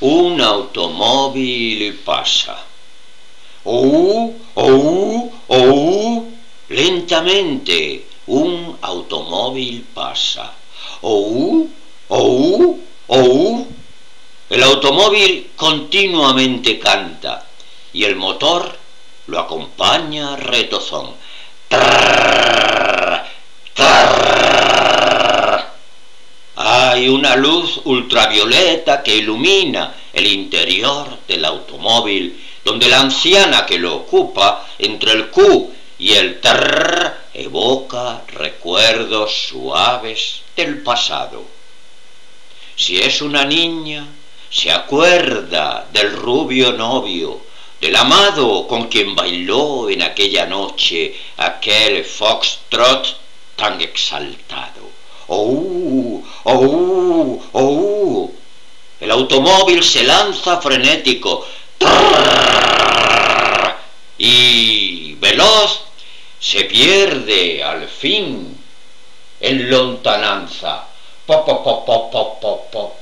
Un automóvil pasa. ¡Oh! ¡Oh! ¡Oh! Lentamente un automóvil pasa. ¡Oh! ¡Oh! ¡Oh! El automóvil continuamente canta y el motor lo acompaña retozón. Hay una luz ultravioleta que ilumina el interior del automóvil, donde la anciana que lo ocupa entre el Q y el TR evoca recuerdos suaves del pasado. Si es una niña, se acuerda del rubio novio, del amado con quien bailó en aquella noche aquel foxtrot tan exaltado. ¡Oh! ¡Oh! ¡Oh! El automóvil se lanza frenético y veloz se pierde al fin en lontananza. Po, po, po.